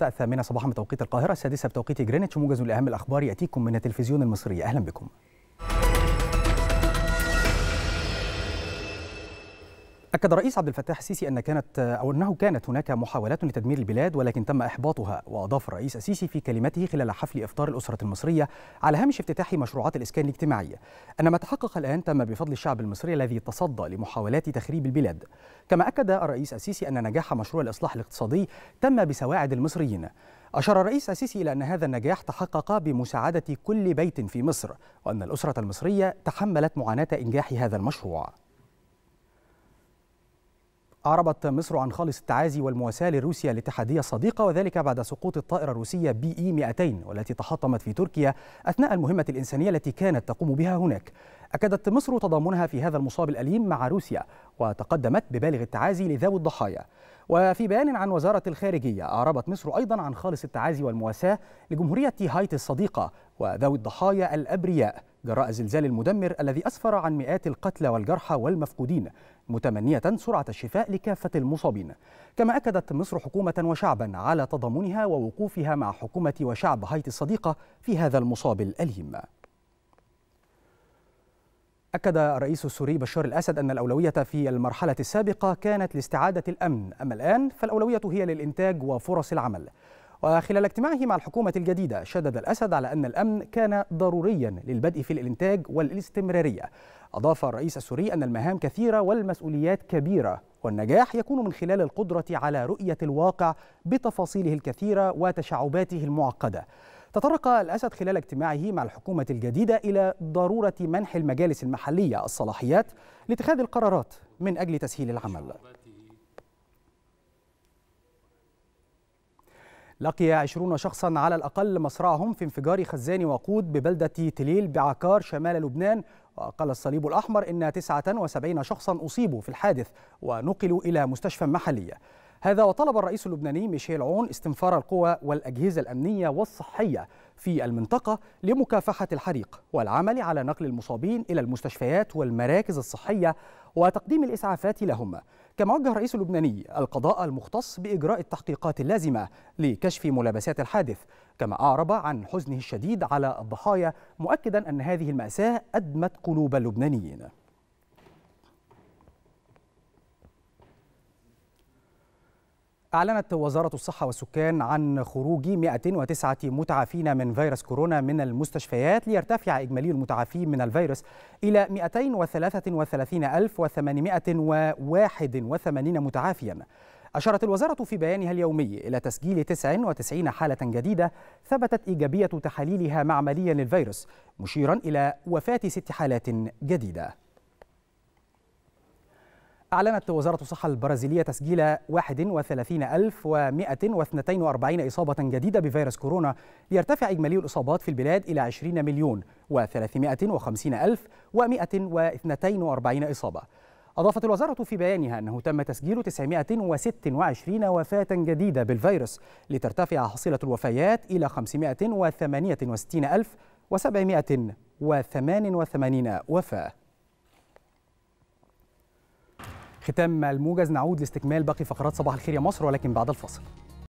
الثامنة صباحا بتوقيت القاهرة السادسة بتوقيت جرينتش موجز لأهم الأخبار يأتيكم من التلفزيون المصري. أهلا بكم. أكد الرئيس عبد الفتاح السيسي أن كانت أو أنه كانت هناك محاولات لتدمير البلاد ولكن تم إحباطها وأضاف الرئيس السيسي في كلمته خلال حفل إفطار الأسرة المصرية على هامش افتتاح مشروعات الإسكان الاجتماعي. أن ما تحقق الآن تم بفضل الشعب المصري الذي تصدى لمحاولات تخريب البلاد. كما أكد الرئيس السيسي أن نجاح مشروع الإصلاح الاقتصادي تم بسواعد المصريين. أشار الرئيس السيسي إلى أن هذا النجاح تحقق بمساعدة كل بيت في مصر وأن الأسرة المصرية تحملت معاناة إنجاح هذا المشروع. أعربت مصر عن خالص التعازي والمواساة لروسيا الاتحادية الصديقة وذلك بعد سقوط الطائرة الروسية بي إي 200 والتي تحطمت في تركيا أثناء المهمة الإنسانية التي كانت تقوم بها هناك. أكدت مصر تضامنها في هذا المصاب الأليم مع روسيا وتقدمت ببالغ التعازي لذوي الضحايا. وفي بيان عن وزارة الخارجية أعربت مصر أيضا عن خالص التعازي والمواساة لجمهورية هايتي الصديقة وذوي الضحايا الأبرياء. جراء الزلزال المدمر الذي أسفر عن مئات القتلى والجرحى والمفقودين متمنية سرعة الشفاء لكافة المصابين. كما أكدت مصر حكومة وشعبا على تضامنها ووقوفها مع حكومة وشعب هايتي الصديقة في هذا المصاب الأليم. أكد الرئيس السوري بشار الأسد أن الأولوية في المرحلة السابقة كانت لاستعادة الأمن أما الآن فالأولوية هي للإنتاج وفرص العمل. وخلال اجتماعه مع الحكومة الجديدة شدد الأسد على أن الأمن كان ضروريا للبدء في الإنتاج والاستمرارية. أضاف الرئيس السوري أن المهام كثيرة والمسؤوليات كبيرة والنجاح يكون من خلال القدرة على رؤية الواقع بتفاصيله الكثيرة وتشعباته المعقدة. تطرق الأسد خلال اجتماعه مع الحكومة الجديدة إلى ضرورة منح المجالس المحلية الصلاحيات لاتخاذ القرارات من أجل تسهيل العمل. لقي عشرون شخصا على الأقل مصرعهم في انفجار خزان وقود ببلدة تليل بعكار شمال لبنان. وقال الصليب الأحمر إن 79 شخصا أصيبوا في الحادث ونقلوا إلى مستشفى محلي. هذا وطلب الرئيس اللبناني ميشيل عون استنفار القوى والأجهزة الأمنية والصحية في المنطقة لمكافحة الحريق والعمل على نقل المصابين إلى المستشفيات والمراكز الصحية وتقديم الإسعافات لهم. كما وجه الرئيس اللبناني القضاء المختص بإجراء التحقيقات اللازمة لكشف ملابسات الحادث كما أعرب عن حزنه الشديد على الضحايا مؤكدا أن هذه المأساة أدمت قلوب اللبنانيين. أعلنت وزارة الصحة والسكان عن خروج 109 متعافين من فيروس كورونا من المستشفيات ليرتفع إجمالي المتعافين من الفيروس إلى 233881 متعافيا. أشارت الوزارة في بيانها اليومي إلى تسجيل 99 حالة جديدة ثبتت إيجابية تحاليلها معمليا للفيروس مشيرا إلى وفاة ست حالات جديدة. أعلنت وزارة الصحة البرازيلية تسجيل 31142 إصابة جديدة بفيروس كورونا ليرتفع إجمالي الإصابات في البلاد إلى 20 مليون و350 ألف و242 إصابة. أضافت الوزارة في بيانها أنه تم تسجيل 926 وفاة جديدة بالفيروس لترتفع حصيلة الوفيات إلى 568 ألف و788 وفاة. ختام الموجز. نعود لاستكمال باقي فقرات صباح الخير يا مصر ولكن بعد الفاصل.